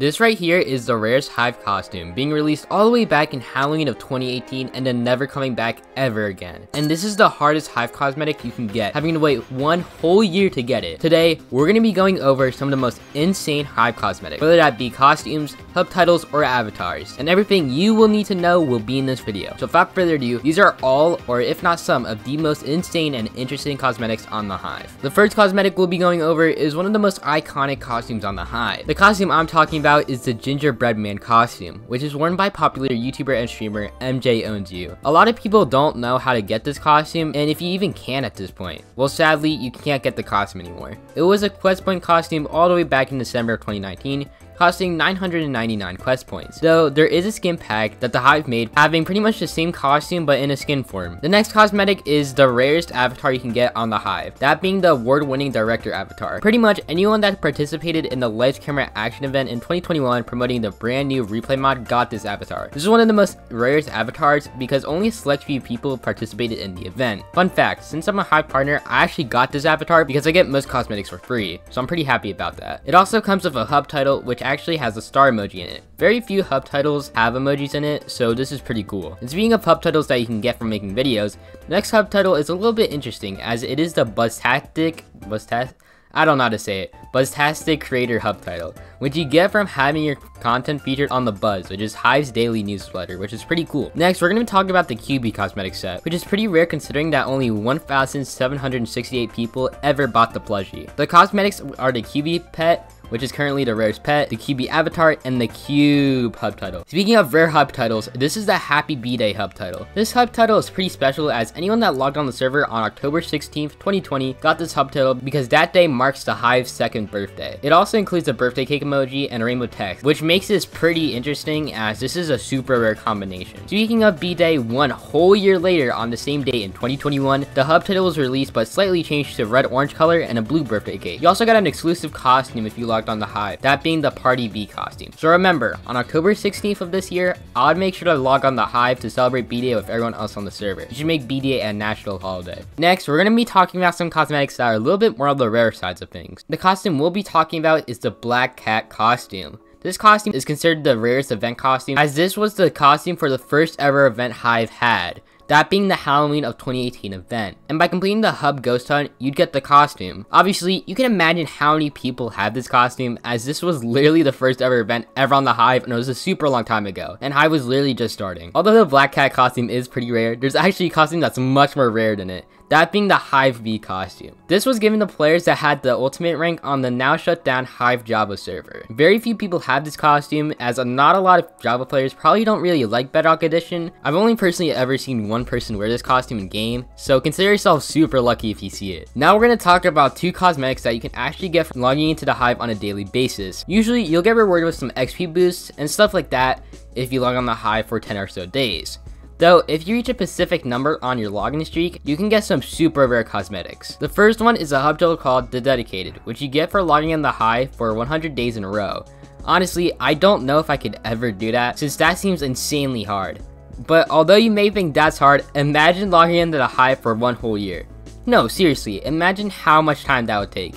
This right here is the rarest Hive costume, being released all the way back in Halloween of 2018 and then never coming back ever again. And this is the hardest Hive cosmetic you can get, having to wait one whole year to get it. Today, we're going to be going over some of the most insane Hive cosmetics, whether that be costumes, hub titles, or avatars. And everything you will need to know will be in this video. So without further ado, these are all, or if not some, of the most insane and interesting cosmetics on the Hive. The first cosmetic we'll be going over is one of the most iconic costumes on the Hive. The costume I'm talking about about is the gingerbread man costume, which is worn by popular YouTuber and streamer MJ Owns You. A lot of people don't know how to get this costume, and if you even can at this point. Well, sadly, you can't get the costume anymore. It was a Quest Point costume all the way back in December of 2019, costing 999 quest points. Though there is a skin pack that the Hive made having pretty much the same costume but in a skin form. The next cosmetic is the rarest avatar you can get on the Hive, that being the award-winning director avatar. Pretty much anyone that participated in the Lights Camera Action event in 2021 promoting the brand new replay mod got this avatar. This is one of the most rarest avatars because only a select few people participated in the event. Fun fact, since I'm a Hive partner, I actually got this avatar because I get most cosmetics for free, so I'm pretty happy about that. It also comes with a hub title which actually has a star emoji in it. Very few hub titles have emojis in it, so this is pretty cool. And speaking of hub titles that you can get from making videos, the next hub title is a little bit interesting as it is the Buzztastic, Buzztastic, I don't know how to say it, Buzztastic Creator Hub title, which you get from having your content featured on The Buzz, which is Hive's daily newsletter, which is pretty cool. Next, we're going to be talking about the Cubee cosmetic set, which is pretty rare considering that only 1,768 people ever bought the plushie. The cosmetics are the Cubee pet, which is currently the rarest pet, the Cubee avatar, and the Cubee hub title. Speaking of rare hub titles, this is the Happy B-Day hub title. This hub title is pretty special as anyone that logged on the server on October 16th, 2020 got this hub title because that day marks the Hive's second birthday. It also includes a birthday cake emoji and a rainbow text, which makes this pretty interesting as this is a super rare combination. Speaking of B-Day, one whole year later on the same date in 2021, the hub title was released but slightly changed to red-orange color and a blue birthday cake. You also got an exclusive costume if you log on the Hive, that being the Party B costume. So remember, on October 16th of this year, I'd make sure to log on the Hive to celebrate B-Day with everyone else on the server. You should make B-Day a national holiday. Next, we're going to be talking about some cosmetics that are a little bit more on the rare sides of things. The costume we'll be talking about is the Black Cat costume. This costume is considered the rarest event costume as this was the costume for the first ever event Hive had that being the Halloween of 2018 event. And by completing the hub ghost hunt, you'd get the costume. Obviously, you can imagine how many people had this costume as this was literally the first ever event ever on the Hive and it was a super long time ago. And Hive was literally just starting. Although the Black Cat costume is pretty rare, there's actually a costume that's much more rare than it that being the Hive V costume. This was given to players that had the ultimate rank on the now shut down Hive Java server. Very few people have this costume as not a lot of Java players probably don't really like Bedrock Edition. I've only personally ever seen one person wear this costume in game, so consider yourself super lucky if you see it. Now we're going to talk about two cosmetics that you can actually get from logging into the Hive on a daily basis. Usually you'll get rewarded with some XP boosts and stuff like that if you log on the Hive for 10 or so days. Though, if you reach a specific number on your login streak, you can get some super rare cosmetics. The first one is a hub tool called The Dedicated, which you get for logging in the Hive for 100 days in a row. Honestly, I don't know if I could ever do that, since that seems insanely hard. But although you may think that's hard, imagine logging into the Hive for one whole year. No, seriously, imagine how much time that would take.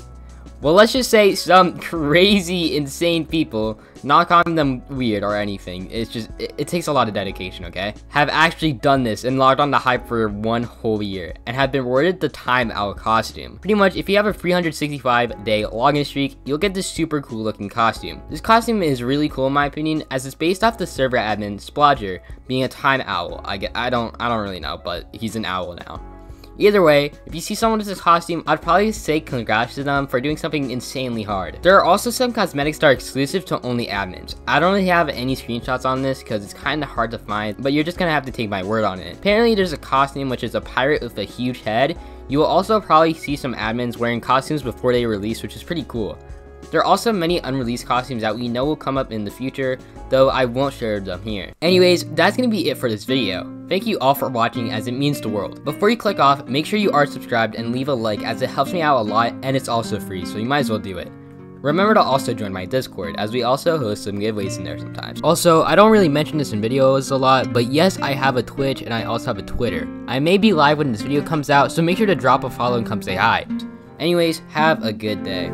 Well, let's just say some crazy, insane people, not calling them weird or anything, it's just, it, it, takes a lot of dedication, okay? Have actually done this and logged on the Hive for one whole year, and have been awarded the Time Owl costume. Pretty much, if you have a 365 day login streak, you'll get this super cool looking costume. This costume is really cool in my opinion, as it's based off the server admin, Splodger, being a Time Owl. I, get, I, don't, I don't really know, but he's an owl now. Either way, if you see someone with this costume, I'd probably say congrats to them for doing something insanely hard. There are also some cosmetics that are exclusive to only admins. I don't really have any screenshots on this because it's kind of hard to find, but you're just gonna have to take my word on it. Apparently there's a costume which is a pirate with a huge head. You will also probably see some admins wearing costumes before they release, which is pretty cool. There are also many unreleased costumes that we know will come up in the future, though I won't share them here. Anyways, that's gonna be it for this video. Thank you all for watching as it means the world. Before you click off, make sure you are subscribed and leave a like as it helps me out a lot and it's also free, so you might as well do it. Remember to also join my Discord, as we also host some giveaways in there sometimes. Also, I don't really mention this in videos a lot, but yes, I have a Twitch and I also have a Twitter. I may be live when this video comes out, so make sure to drop a follow and come say hi. Anyways, have a good day.